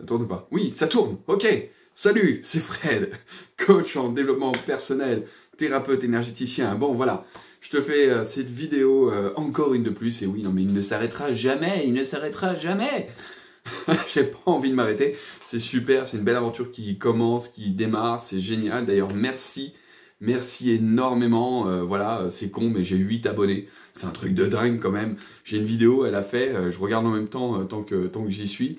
Ça tourne pas? Oui, ça tourne. Ok. Salut, c'est Fred, coach en développement personnel, thérapeute énergéticien. Bon, voilà. Je te fais euh, cette vidéo euh, encore une de plus. Et oui, non, mais il ne s'arrêtera jamais. Il ne s'arrêtera jamais. J'ai pas envie de m'arrêter. C'est super. C'est une belle aventure qui commence, qui démarre. C'est génial. D'ailleurs, merci. Merci énormément. Euh, voilà, c'est con, mais j'ai 8 abonnés. C'est un truc de dingue quand même. J'ai une vidéo, elle a fait, je regarde en même temps tant que, tant que j'y suis.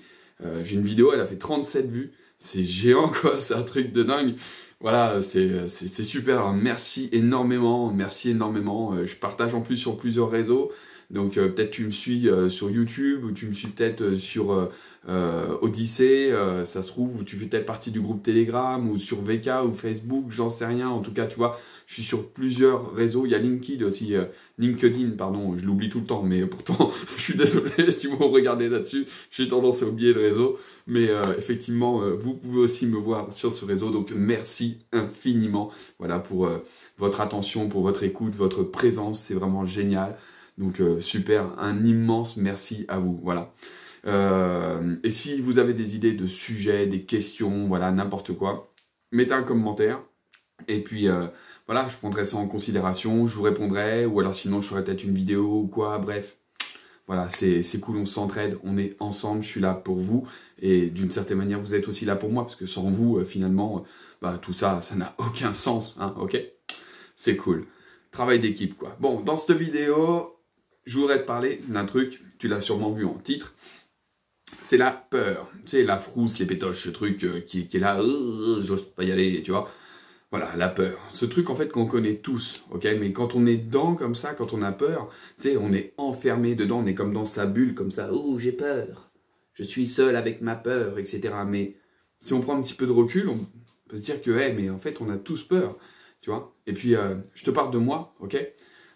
J'ai une vidéo, elle a fait 37 vues c'est géant quoi, c'est un truc de dingue. Voilà, c'est super. Merci énormément, merci énormément. Euh, je partage en plus sur plusieurs réseaux. Donc euh, peut-être tu me suis euh, sur YouTube ou tu me suis peut-être sur Odyssée, ça se trouve, ou tu fais peut-être partie du groupe Telegram ou sur VK ou Facebook, j'en sais rien. En tout cas, tu vois, je suis sur plusieurs réseaux. Il y a LinkedIn aussi, LinkedIn, pardon, je l'oublie tout le temps, mais pourtant, je suis désolé si vous regardez là-dessus, j'ai tendance à oublier le réseau. Mais euh, effectivement, euh, vous pouvez aussi me voir sur ce réseau. Donc merci infiniment voilà, pour euh, votre attention, pour votre écoute, votre présence. C'est vraiment génial. Donc super, un immense merci à vous. Voilà. et si vous avez des idées de sujets, des questions, voilà, n'importe quoi, mettez un commentaire. Et puis voilà, je prendrai ça en considération, je vous répondrai, ou alors sinon je ferai peut-être une vidéo ou quoi, bref, voilà, c'est cool, on s'entraide, on est ensemble, je suis là pour vous. Et d'une certaine manière, vous êtes aussi là pour moi, parce que sans vous, euh, finalement, euh, bah, tout ça, ça n'a aucun sens, hein, ok? C'est cool. Travail d'équipe, quoi. Bon, dans cette vidéo, je voudrais te parler d'un truc, tu l'as sûrement vu en titre, c'est la peur. Tu sais, la frousse, les pétoches, ce truc euh, qui, qui, est là, j'ose pas y aller, tu vois voilà, la peur. Ce truc en fait qu'on connaît tous, ok? Mais quand on est dedans comme ça, quand on a peur, tu sais, on est enfermé dedans, on est comme dans sa bulle, comme ça. Oh, j'ai peur. Je suis seul avec ma peur, etc. Mais si on prend un petit peu de recul, on peut se dire que, hey, mais en fait, on a tous peur, tu vois? Et puis, euh, je te parle de moi, ok?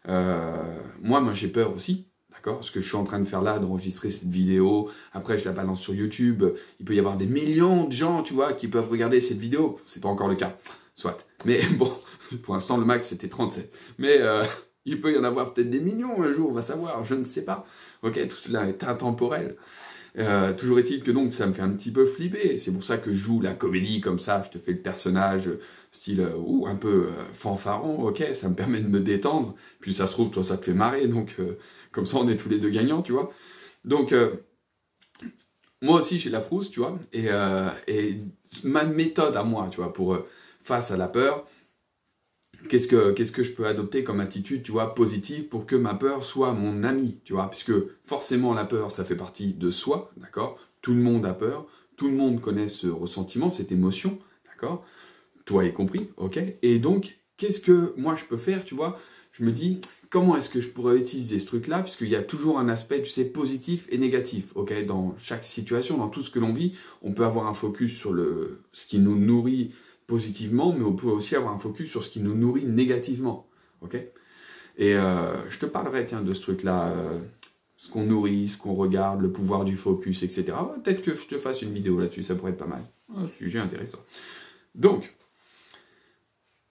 Euh, Moi, moi, j'ai peur aussi, d'accord? Ce que je suis en train de faire là, d'enregistrer cette vidéo. Après, je la balance sur YouTube. Il peut y avoir des millions de gens, tu vois, qui peuvent regarder cette vidéo. C'est pas encore le cas soit. Mais bon, pour l'instant, le max, c'était 37. Mais euh, il peut y en avoir peut-être des millions un jour, on va savoir, je ne sais pas. Ok, tout cela est intemporel. Euh, toujours est-il que donc ça me fait un petit peu flipper. C'est pour ça que je joue la comédie comme ça. Je te fais le personnage style euh, ou un peu fanfaron. Ok, ça me permet de me détendre. Puis ça se trouve, toi, ça te fait marrer. Donc comme ça, on est tous les deux gagnants, tu vois. Donc moi aussi, j'ai la frousse, tu vois. Et, et ma méthode à moi, tu vois, pour face à la peur, qu'est-ce que, qu'est-ce que je peux adopter comme attitude, tu vois, positive pour que ma peur soit mon ami, tu vois, puisque forcément la peur, ça fait partie de soi, d'accord? Tout le monde a peur, tout le monde connaît ce ressentiment, cette émotion, d'accord? Toi y compris, ok? Et donc, qu'est-ce que moi je peux faire, tu vois? Je me dis, comment est-ce que je pourrais utiliser ce truc-là? Puisqu'il y a toujours un aspect, tu sais, positif et négatif, ok? Dans chaque situation, dans tout ce que l'on vit, on peut avoir un focus sur le, ce qui nous nourrit positivement, mais on peut aussi avoir un focus sur ce qui nous nourrit négativement. Ok? Et euh, je te parlerai tiens, de ce truc-là, euh, ce qu'on nourrit, ce qu'on regarde, le pouvoir du focus, etc. Peut-être que je te fasse une vidéo là-dessus, ça pourrait être pas mal. Un sujet intéressant. Donc,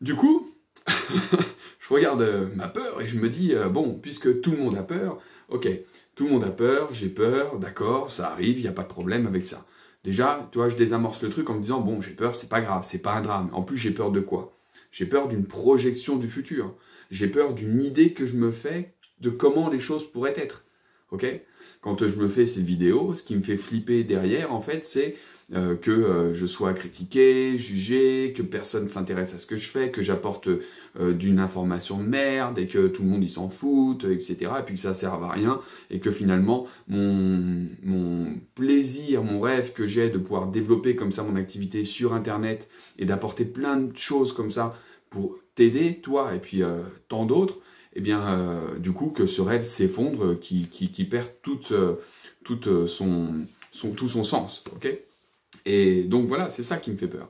du coup, je regarde euh, ma peur et je me dis, bon, puisque tout le monde a peur, ok, tout le monde a peur, j'ai peur, d'accord, ça arrive, il n'y a pas de problème avec ça. Déjà, tu je désamorce le truc en me disant bon, j'ai peur, c'est pas grave, c'est pas un drame. En plus, j'ai peur de quoi? J'ai peur d'une projection du futur. J'ai peur d'une idée que je me fais de comment les choses pourraient être. Quand je me fais ces vidéos, ce qui me fait flipper derrière, en fait, c'est euh, que euh, je sois critiqué, jugé, que personne s'intéresse à ce que je fais, que j'apporte euh, d'une information de merde et que tout le monde s'en fout, etc. Et puis que ça sert à rien et que finalement mon, plaisir, mon rêve que j'ai de pouvoir développer comme ça mon activité sur Internet et d'apporter plein de choses comme ça pour t'aider, toi et puis tant d'autres, eh bien du coup que ce rêve s'effondre, qui, qui, qui, perd toute son, son, tout son sens. ok? Et donc voilà, c'est ça qui me fait peur.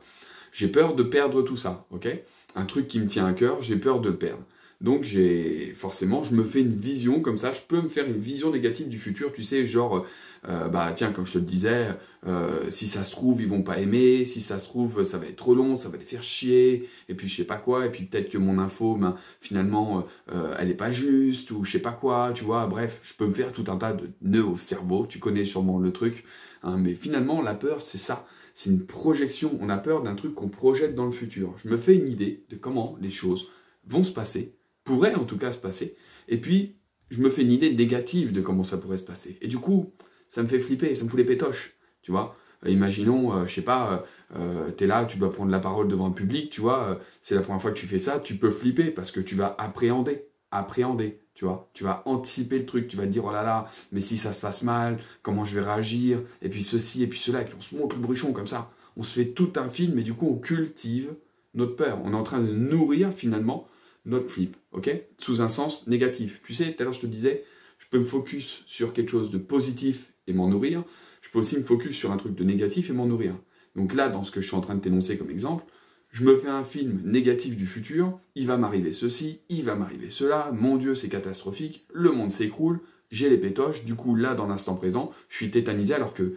J'ai peur de perdre tout ça, ok? Un truc qui me tient à cœur, j'ai peur de le perdre. Donc j'ai forcément, je me fais une vision comme ça, je peux me faire une vision négative du futur, tu sais, genre, euh, bah tiens, comme je te disais, euh, si ça se trouve, ils vont pas aimer, si ça se trouve, ça va être trop long, ça va les faire chier, et puis je sais pas quoi, et puis peut-être que mon info, ben, finalement, euh, elle est pas juste, ou je sais pas quoi, tu vois, bref, je peux me faire tout un tas de nœuds au cerveau, tu connais sûrement le truc, hein, mais finalement, la peur, c'est ça, c'est une projection, on a peur d'un truc qu'on projette dans le futur. Je me fais une idée de comment les choses vont se passer, pourrait en tout cas se passer. Et puis, je me fais une idée négative de comment ça pourrait se passer. Et du coup, ça me fait flipper, ça me fout les pétoches, tu vois. Euh, imaginons, euh, je sais pas, euh, tu es là, tu dois prendre la parole devant un public, tu vois, c'est la première fois que tu fais ça, tu peux flipper parce que tu vas appréhender, appréhender, tu vois. Tu vas anticiper le truc, tu vas te dire, oh là là, mais si ça se passe mal, comment je vais réagir, et puis ceci, et puis cela, et puis on se montre le bruchon comme ça. On se fait tout un film, et du coup, on cultive notre peur. On est en train de nourrir finalement notre flip, ok? Sous un sens négatif. Tu sais, tout à l'heure je te disais, je peux me focus sur quelque chose de positif et m'en nourrir. Je peux aussi me focus sur un truc de négatif et m'en nourrir. Donc là, dans ce que je suis en train de t'énoncer comme exemple, je me fais un film négatif du futur, il va m'arriver ceci, il va m'arriver cela, mon Dieu, c'est catastrophique, le monde s'écroule, j'ai les pétoches, du coup là, dans l'instant présent, je suis tétanisé alors que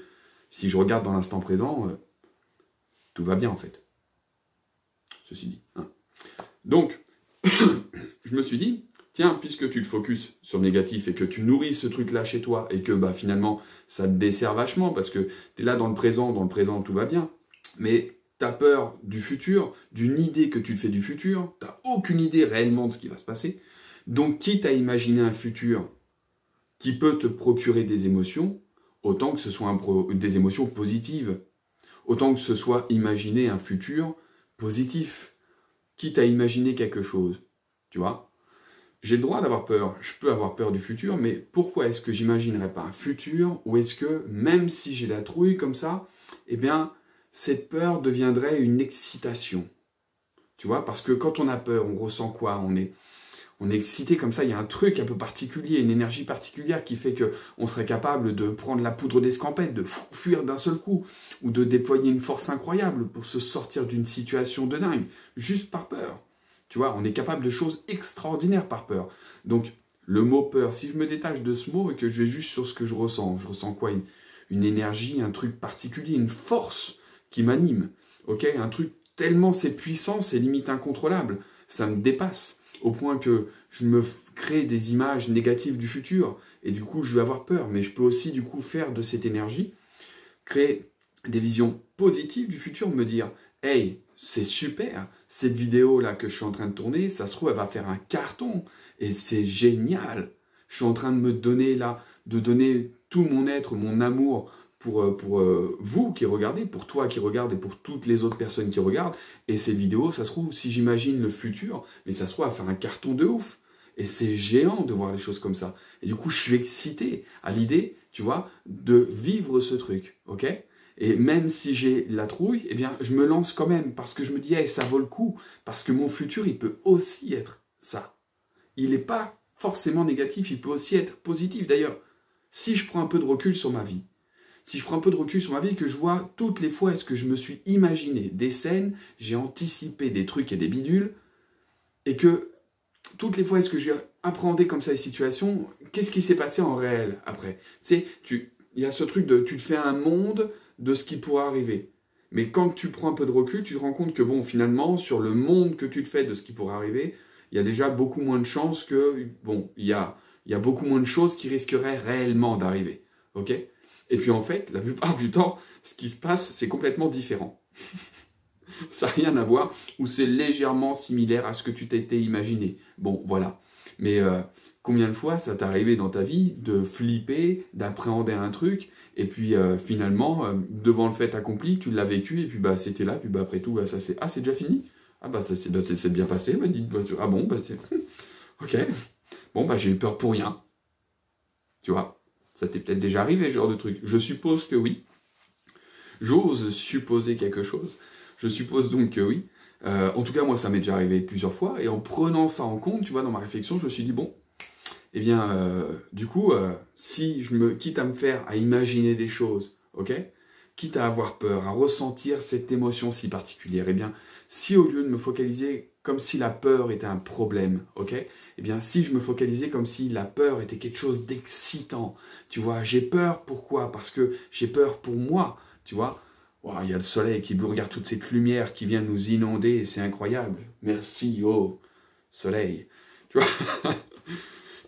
si je regarde dans l'instant présent, euh, tout va bien en fait. Ceci dit. Hein. Donc, je me suis dit, tiens, puisque tu te focuses sur le négatif et que tu nourris ce truc-là chez toi et que bah, finalement ça te dessert vachement parce que tu es là dans le présent, dans le présent tout va bien, mais tu as peur du futur, d'une idée que tu fais du futur, tu aucune idée réellement de ce qui va se passer. Donc, quitte à imaginer un futur qui peut te procurer des émotions, autant que ce soit des émotions positives, autant que ce soit imaginer un futur positif quitte à imaginer quelque chose. Tu vois. J'ai le droit d'avoir peur, je peux avoir peur du futur, mais pourquoi est-ce que j'imaginerais pas un futur où est-ce que, même si j'ai la trouille comme ça, eh bien, cette peur deviendrait une excitation? Tu vois Parce que quand on a peur, on ressent quoi? On est on est excité comme ça, il y a un truc un peu particulier, une énergie particulière qui fait que on serait capable de prendre la poudre d'escampette, de fuir d'un seul coup, ou de déployer une force incroyable pour se sortir d'une situation de dingue, juste par peur. Tu vois, on est capable de choses extraordinaires par peur. Donc, le mot peur, si je me détache de ce mot et que je vais juste sur ce que je ressens, je ressens quoi une, énergie, un truc particulier, une force qui m'anime. Ok? Un truc tellement c'est puissant, c'est limite incontrôlable. Ça me dépasse au point que je me crée des images négatives du futur et du coup je vais avoir peur. Mais je peux aussi du coup faire de cette énergie, créer des visions positives du futur, me dire hey c'est super cette vidéo là que je suis en train de tourner, ça se trouve elle va faire un carton et c'est génial. Je suis en train de me donner là, de donner tout mon être, mon amour pour, euh, pour euh, vous qui regardez, pour toi qui regardes et pour toutes les autres personnes qui regardent. Et ces vidéos, ça se trouve, si j'imagine le futur, mais ça se trouve à faire un carton de ouf. Et c'est géant de voir les choses comme ça. Et du coup, je suis excité à l'idée, tu vois, de vivre ce truc, ok? Et même si j'ai la trouille, eh bien, je me lance quand même parce que je me dis, hey, ça vaut le coup, parce que mon futur, il peut aussi être ça. Il n'est pas forcément négatif, il peut aussi être positif. D'ailleurs, si je prends un peu de recul sur ma vie, si je prends un peu de recul sur ma vie, que je vois toutes les fois est-ce que je me suis imaginé des scènes, j'ai anticipé des trucs et des bidules, et que toutes les fois est-ce que j'ai appréhendé comme ça les situations, qu'est-ce qui s'est passé en réel après? Tu sais, il y a ce truc de tu te fais un monde de ce qui pourrait arriver. Mais quand tu prends un peu de recul, tu te rends compte que bon, finalement, sur le monde que tu te fais de ce qui pourrait arriver, il y a déjà beaucoup moins de chances que, bon, il y a, il y a beaucoup moins de choses qui risqueraient réellement d'arriver. Ok? Et puis en fait, la plupart du temps, ce qui se passe, c'est complètement différent. ça n'a rien à voir, ou c'est légèrement similaire à ce que tu t'étais imaginé. Bon, voilà. Mais euh, combien de fois ça t'est arrivé dans ta vie de flipper, d'appréhender un truc, et puis euh, finalement, euh, devant le fait accompli, tu l'as vécu, et puis bah c'était là, puis bah après tout, bah, ça c'est... Ah, c'est déjà fini? Ah bah ça c'est bah, bien passé, bah, dites, bah, ah bon, bah ok. Bon, bah j'ai eu peur pour rien. Tu vois? Ça t'est peut-être déjà arrivé, ce genre de truc. Je suppose que oui. J'ose supposer quelque chose. Je suppose donc que oui. Euh, en tout cas, moi, ça m'est déjà arrivé plusieurs fois. Et en prenant ça en compte, tu vois, dans ma réflexion, je me suis dit, bon, eh bien, euh, du coup, euh, si je me quitte à me faire, à imaginer des choses, ok Quitte à avoir peur, à ressentir cette émotion si particulière, eh bien, si au lieu de me focaliser comme si la peur était un problème, ok? Eh bien, si je me focalisais comme si la peur était quelque chose d'excitant, tu vois, j'ai peur, pourquoi? Parce que j'ai peur pour moi, tu vois? Il y a le soleil qui nous regarde toute cette lumière qui vient nous inonder, c'est incroyable. Merci, oh, soleil. Tu vois?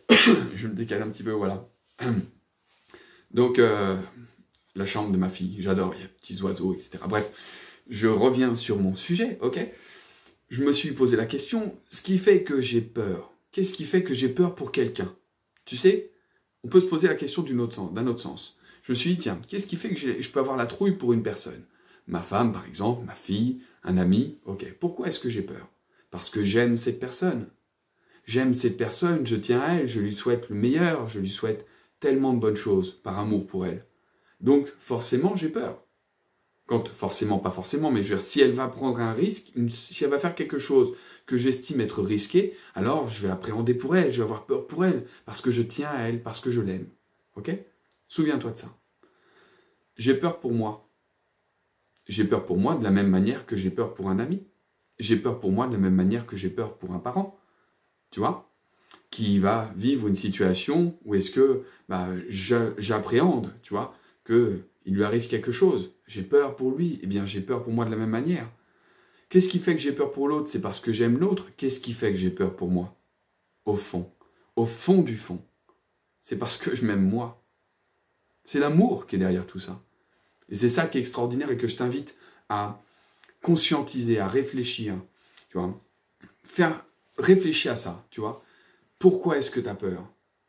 Je me décale un petit peu, voilà. Donc, euh, la chambre de ma fille, j'adore, il y a petits oiseaux, etc. Bref, je reviens sur mon sujet, ok? Je me suis posé la question, ce qui fait que j'ai peur, qu'est-ce qui fait que j'ai peur pour quelqu'un? Tu sais, on peut se poser la question d'un autre, sens. Je me suis dit, tiens, qu'est-ce qui fait que je peux avoir la trouille pour une personne? Ma femme, par exemple, ma fille, un ami, ok. Pourquoi est-ce que j'ai peur? Parce que j'aime cette personne. J'aime cette personne, je tiens à elle, je lui souhaite le meilleur, je lui souhaite tellement de bonnes choses par amour pour elle. Donc forcément, j'ai peur. Quand forcément, pas forcément, mais si elle va prendre un risque, si elle va faire quelque chose que j'estime être risqué, alors je vais appréhender pour elle, je vais avoir peur pour elle, parce que je tiens à elle, parce que je l'aime. Ok? Souviens-toi de ça. J'ai peur pour moi. J'ai peur pour moi de la même manière que j'ai peur pour un ami. J'ai peur pour moi de la même manière que j'ai peur pour un parent. Tu vois? Qui va vivre une situation où est-ce que bah, j'appréhende, tu vois, qu'il lui arrive quelque chose. J'ai peur pour lui. Eh bien, j'ai peur pour moi de la même manière. Qu'est-ce qui fait que j'ai peur pour l'autre? C'est parce que j'aime l'autre. Qu'est-ce qui fait que j'ai peur pour moi? Au fond. Au fond du fond. C'est parce que je m'aime moi. C'est l'amour qui est derrière tout ça. Et c'est ça qui est extraordinaire et que je t'invite à conscientiser, à réfléchir, tu vois. Faire réfléchir à ça, tu vois. Pourquoi est-ce que tu as peur?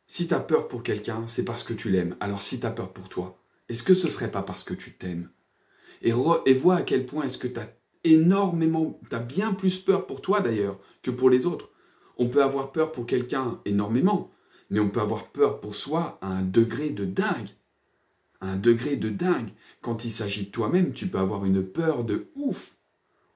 Si tu as peur pour quelqu'un, c'est parce que tu l'aimes. Alors si tu as peur pour toi, est-ce que ce serait pas parce que tu t'aimes? Et, et vois à quel point est-ce que tu as énormément, tu as bien plus peur pour toi d'ailleurs que pour les autres. On peut avoir peur pour quelqu'un énormément, mais on peut avoir peur pour soi à un degré de dingue un degré de dingue. Quand il s'agit de toi-même, tu peux avoir une peur de ouf,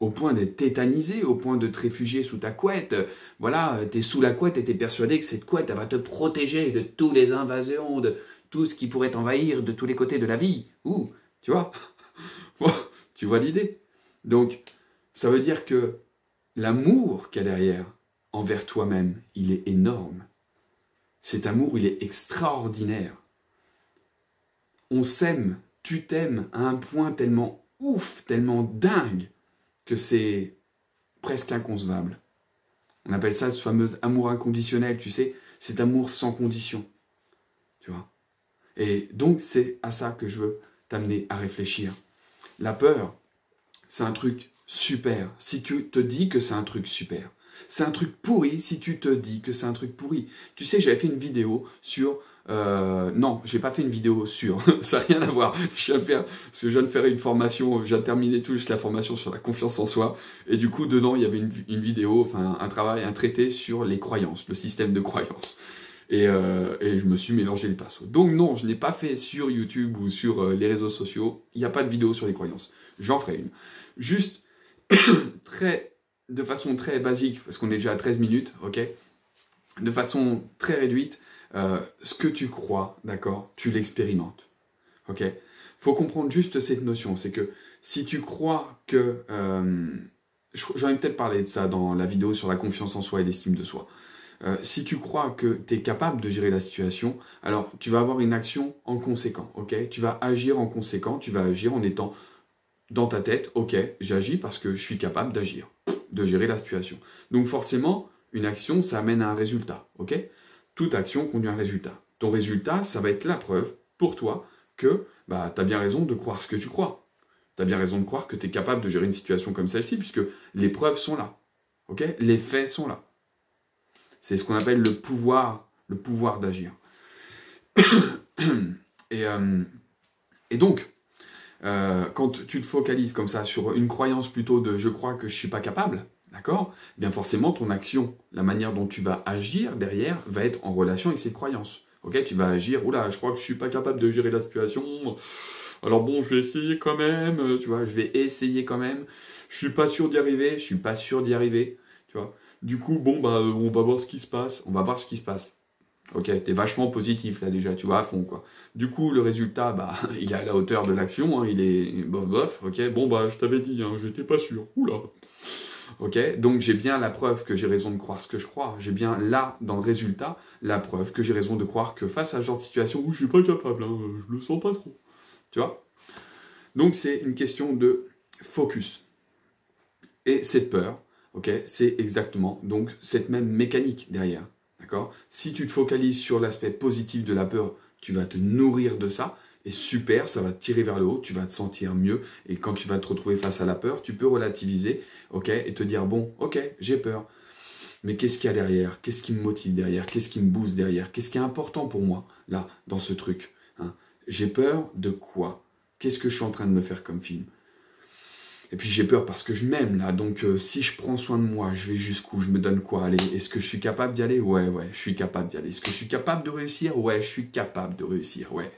au point d'être tétanisé, au point de te réfugier sous ta couette. Voilà, tu es sous la couette et tu es persuadé que cette couette va te protéger de tous les invasions, de tout ce qui pourrait t'envahir de tous les côtés de la vie. Ouh, tu vois? Tu vois l'idée Donc, ça veut dire que l'amour qu'il y a derrière, envers toi-même, il est énorme. Cet amour, il est extraordinaire on s'aime, tu t'aimes à un point tellement ouf, tellement dingue, que c'est presque inconcevable. On appelle ça ce fameux amour inconditionnel, tu sais, cet amour sans condition. Tu vois? Et donc, c'est à ça que je veux t'amener à réfléchir. La peur, c'est un truc super si tu te dis que c'est un truc super. C'est un truc pourri si tu te dis que c'est un truc pourri. Tu sais, j'avais fait une vidéo sur euh, non, j'ai pas fait une vidéo sur, ça n'a rien à voir. Je viens de faire, parce que je viens de faire une formation, je viens de terminer tout juste la formation sur la confiance en soi, et du coup dedans il y avait une, vidéo, enfin un travail, un traité sur les croyances, le système de croyances. Et, euh, et je me suis mélangé les pinceaux. Donc non, je n'ai pas fait sur YouTube ou sur euh, les réseaux sociaux, il n'y a pas de vidéo sur les croyances. J'en ferai une. Juste très, de façon très basique, parce qu'on est déjà à 13 minutes, ok? De façon très réduite, euh, ce que tu crois, d'accord, tu l'expérimentes. Ok? Faut comprendre juste cette notion, c'est que si tu crois que... J'en ai peut-être parlé de ça dans la vidéo sur la confiance en soi et l'estime de soi. Euh, si tu crois que tu es capable de gérer la situation, alors tu vas avoir une action en conséquent, ok? Tu vas agir en conséquent, tu vas agir en étant dans ta tête, ok, j'agis parce que je suis capable d'agir, de gérer la situation. Donc forcément, une action, ça amène à un résultat, ok? Toute action conduit à un résultat. Ton résultat, ça va être la preuve pour toi que bah, tu as bien raison de croire ce que tu crois. Tu as bien raison de croire que tu es capable de gérer une situation comme celle-ci, puisque les preuves sont là. ok? Les faits sont là. C'est ce qu'on appelle le pouvoir, le pouvoir d'agir. et, euh, et, donc, euh, quand tu te focalises comme ça sur une croyance plutôt de je crois que je ne suis pas capable, D'accord eh Bien forcément, ton action, la manière dont tu vas agir derrière, va être en relation avec cette croyance. Ok Tu vas agir, oula, je crois que je suis pas capable de gérer la situation. Alors bon, je vais essayer quand même, tu vois, je vais essayer quand même. Je suis pas sûr d'y arriver, je suis pas sûr d'y arriver, tu vois. Du coup, bon, bah, on va voir ce qui se passe, on va voir ce qui se passe. Ok, t'es vachement positif là déjà, tu vois, à fond quoi. Du coup, le résultat, bah, il est à la hauteur de l'action, hein, il est bof bof, ok. Bon, bah, je t'avais dit, hein, j'étais pas sûr, oula. Ok Donc j'ai bien la preuve que j'ai raison de croire ce que je crois. J'ai bien là, dans le résultat, la preuve que j'ai raison de croire que face à ce genre de situation où je suis pas capable, hein, je le sens pas trop. Tu vois? Donc c'est une question de focus. Et cette peur, c'est exactement donc cette même mécanique derrière. D'accord? Si tu te focalises sur l'aspect positif de la peur, tu vas te nourrir de ça. Et super, ça va te tirer vers le haut, tu vas te sentir mieux. Et quand tu vas te retrouver face à la peur, tu peux relativiser, et te dire, bon, ok, j'ai peur. Mais qu'est-ce qu'il y a derrière? Qu'est-ce qui me motive derrière? Qu'est-ce qui me booste derrière? Qu'est-ce qui est important pour moi, là, dans ce truc hein? J'ai peur de quoi? Qu'est-ce que je suis en train de me faire comme film? Et puis j'ai peur parce que je m'aime là, donc euh, si je prends soin de moi, je vais jusqu'où, je me donne quoi? Allez, est-ce que je suis capable d'y aller? Ouais, ouais, je suis capable d'y aller. Est-ce que je suis capable de réussir? Ouais, je suis capable de réussir, ouais.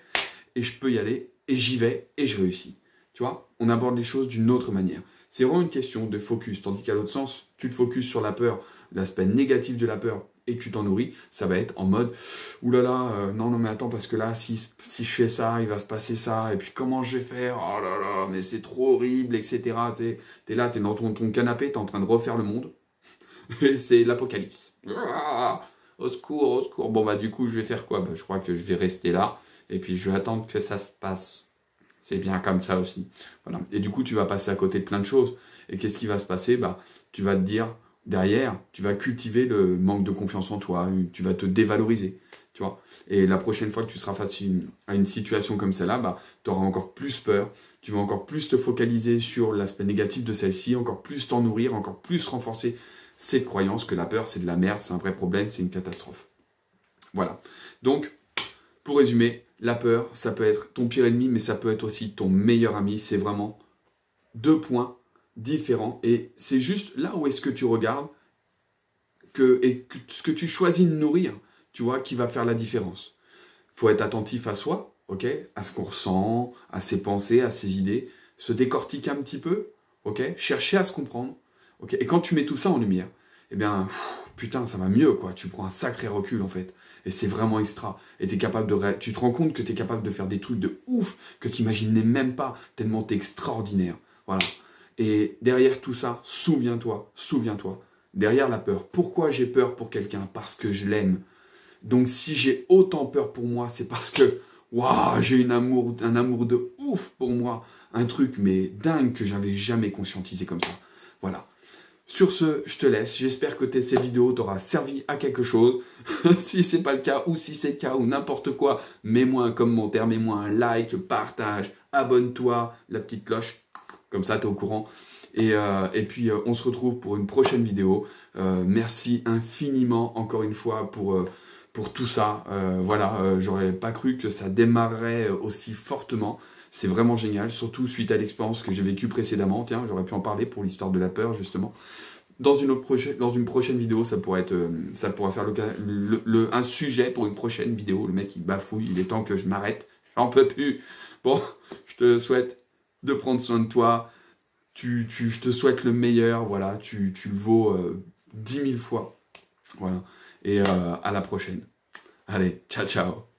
Et je peux y aller, et j'y vais, et je réussis. Tu vois? On aborde les choses d'une autre manière. C'est vraiment une question de focus, tandis qu'à l'autre sens, tu te focuses sur la peur, l'aspect négatif de la peur, et tu t'en nourris, ça va être en mode oulala, là là, euh, non, non, mais attends, parce que là, si, si je fais ça, il va se passer ça, et puis comment je vais faire? Oh là là, mais c'est trop horrible, etc. T'es es là, t'es dans ton, ton canapé, t'es en train de refaire le monde, et c'est l'apocalypse. Ah, au secours, au secours. Bon, bah, du coup, je vais faire quoi? Bah, Je crois que je vais rester là, et puis je vais attendre que ça se passe. C'est bien comme ça aussi. Voilà. Et du coup, tu vas passer à côté de plein de choses. Et qu'est-ce qui va se passer? Bah, tu vas te dire, derrière, tu vas cultiver le manque de confiance en toi, tu vas te dévaloriser, tu vois. Et la prochaine fois que tu seras face à une situation comme celle-là, bah, tu auras encore plus peur, tu vas encore plus te focaliser sur l'aspect négatif de celle-ci, encore plus t'en nourrir, encore plus renforcer cette croyance que la peur, c'est de la merde, c'est un vrai problème, c'est une catastrophe. Voilà. Donc, pour résumer, la peur, ça peut être ton pire ennemi, mais ça peut être aussi ton meilleur ami. C'est vraiment deux points différent. Et c'est juste là où est-ce que tu regardes que, et ce que tu choisis de nourrir, tu vois, qui va faire la différence. faut être attentif à soi, ok, à ce qu'on ressent, à ses pensées, à ses idées, se décortiquer un petit peu, ok, chercher à se comprendre, ok. Et quand tu mets tout ça en lumière, eh bien, putain, ça va mieux, quoi. Tu prends un sacré recul, en fait. Et c'est vraiment extra. Et es capable de, tu te rends compte que tu es capable de faire des trucs de ouf que tu n'imaginais même pas, tellement tu es extraordinaire. Voilà. Et derrière tout ça, souviens-toi, souviens-toi, derrière la peur. Pourquoi j'ai peur pour quelqu'un? Parce que je l'aime. Donc si j'ai autant peur pour moi, c'est parce que waouh, j'ai un amour, un amour de ouf pour moi, un truc mais dingue que j'avais jamais conscientisé comme ça. Voilà. Sur ce, je te laisse. J'espère que cette vidéo t'aura servi à quelque chose. si c'est pas le cas ou si c'est le cas ou n'importe quoi, mets-moi un commentaire, mets-moi un like, partage, abonne-toi, la petite cloche comme ça, tu es au courant. Et, euh, et puis, euh, on se retrouve pour une prochaine vidéo. Euh, merci infiniment, encore une fois, pour, pour tout ça. voilà, j'aurais pas cru que ça démarrerait aussi fortement. C'est vraiment génial, surtout suite à l'expérience que j'ai vécue précédemment. Tiens, j'aurais pu en parler pour l'histoire de la peur, justement. Dans une, autre prochaine, dans une prochaine vidéo, ça pourrait être, ça faire le, le, un sujet pour une prochaine vidéo. Le mec, il bafouille, il est temps que je m'arrête. J'en peux plus. Bon, je te souhaite de prendre soin de toi. Tu, tu, je te souhaite le meilleur, voilà, tu, tu le vaux euh, dix mille fois. Voilà. Et euh, à la prochaine. Allez, ciao ciao